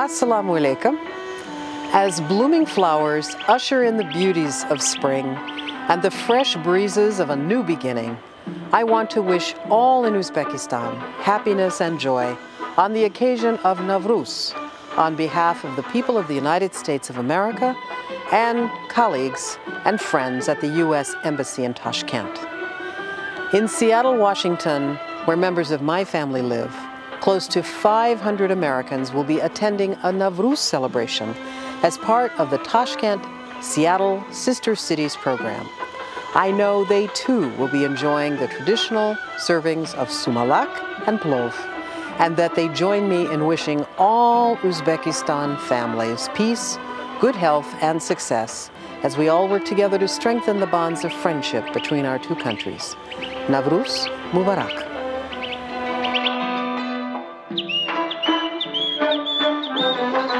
Assalamu alaikum. As blooming flowers usher in the beauties of spring and the fresh breezes of a new beginning, I want to wish all in Uzbekistan happiness and joy on the occasion of Navruz on behalf of the people of the United States of America and colleagues and friends at the U.S. Embassy in Tashkent. In Seattle, Washington, where members of my family live, close to 500 Americans will be attending a Navruz celebration as part of the Tashkent Seattle Sister Cities program. I know they too will be enjoying the traditional servings of sumalak and plov, and that they join me in wishing all Uzbekistan families peace, good health, and success as we all work together to strengthen the bonds of friendship between our two countries. Navruz Mubarak. Música